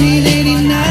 1989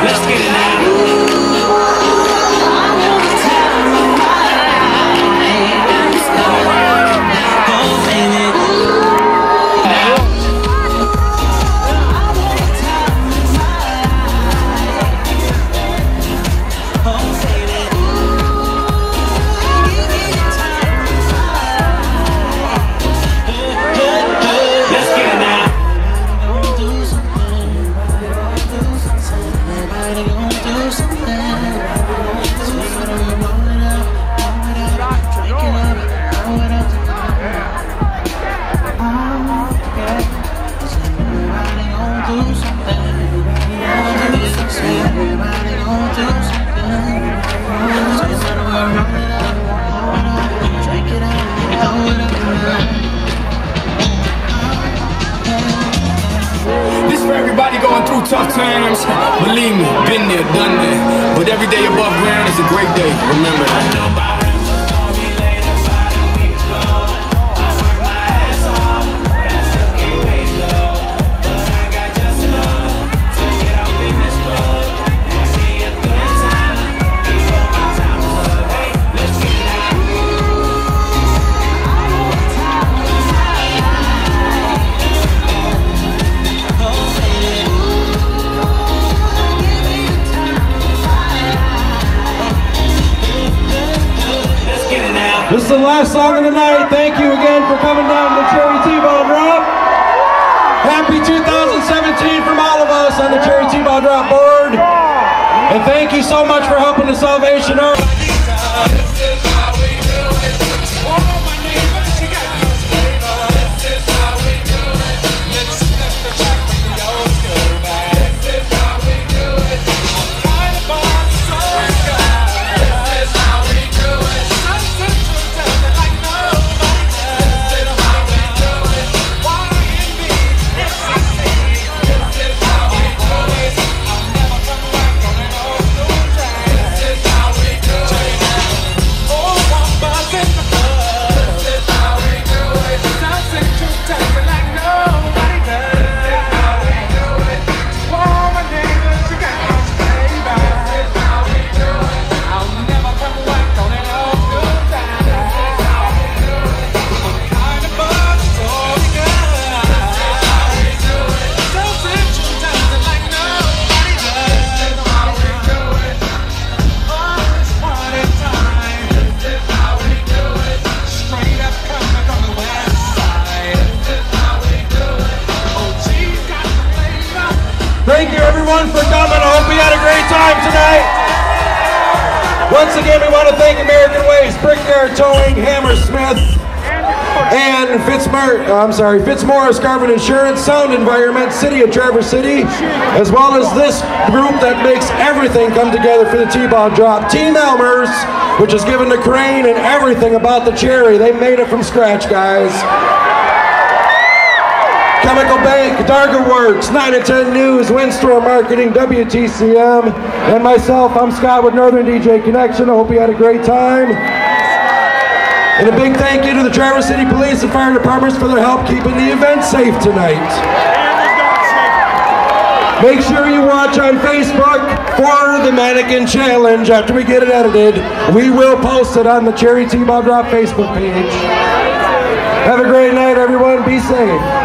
Let's get it now. Believe me, been there, done that. But every day above ground is a great day. Remember that. This is the last song of the night. Thank you again for coming down to the Cherry T-Ball Drop. Happy 2017 from all of us on the Cherry T-Ball Drop board. And thank you so much for helping the Salvation Army. Brickyard Towing, Hammersmith, and Fitzmar uh, I'm sorry, Fitzmorris Carbon Insurance, Sound Environment, City of Traverse City, as well as this group that makes everything come together for the T-Ball Drop. Team Elmers, which is given the crane and everything about the cherry. They made it from scratch, guys. Chemical Bank, Darga Works, 9 to 10 News, Windstorm Marketing, WTCM, and myself, I'm Scott with Northern DJ Connection. I hope you had a great time. And a big thank you to the Traverse City Police and Fire Departments for their help keeping the event safe tonight. Make sure you watch on Facebook for the Mannequin Challenge after we get it edited. We will post it on the Cherry T-Ball Drop Facebook page. Have a great night, everyone. Be safe.